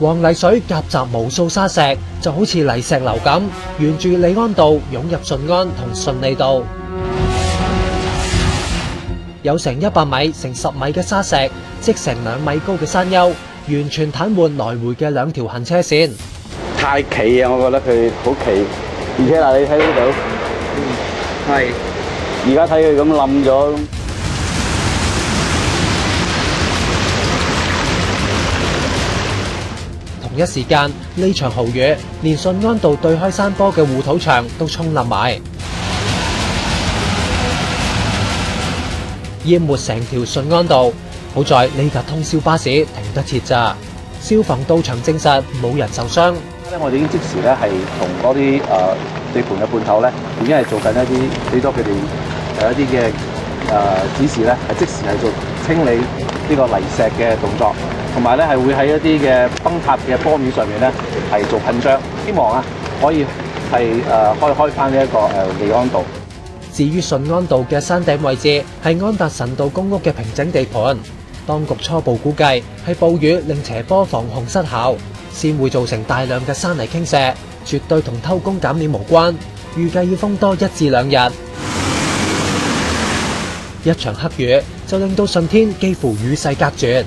黃泥水夾雜無數沙石，就好似泥石流咁，沿住利安道湧入順安同順利道。有成一百米乘十米嘅沙石，積成兩米高嘅山丘，完全癱瘓來回嘅兩條行車線。太奇啊！我覺得佢好奇，而且嗱，你睇呢度，係而家睇佢咁冧咗。一時間，呢場豪雨連順安道對開山坡嘅护土牆都沖冧埋，淹沒成條順安道。好在呢架通宵巴士停得切咋，消防到場證實冇人受傷。咧，我哋已經即時咧係同嗰啲诶地盤嘅判頭咧，已經係做緊一啲俾咗佢哋誒一啲嘅诶指示咧，係即時係做清理呢個泥石嘅動作，同埋咧係會喺一啲嘅崩塌嘅坡面上面咧係做噴漿，希望啊可以係誒開開翻呢一個誒利安道。至於順安道嘅山頂位置係安達臣道公屋嘅平整地盤，當局初步估計係暴雨令斜坡防洪失效，先會造成大量嘅山泥傾瀉，絕對同偷工減料無關。預計要封多一至兩日，一場黑雨就令到順天幾乎與世隔絕。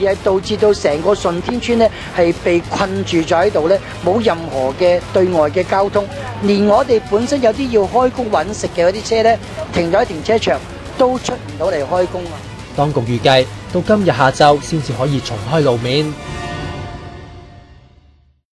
而係導致到成個順天村咧係被困住咗喺度咧，冇任何嘅對外嘅交通，連我哋本身有啲要開工揾食嘅嗰啲車咧，停咗喺停車場都出唔到嚟開工啊！當局預計到今日下晝先至可以重開路面。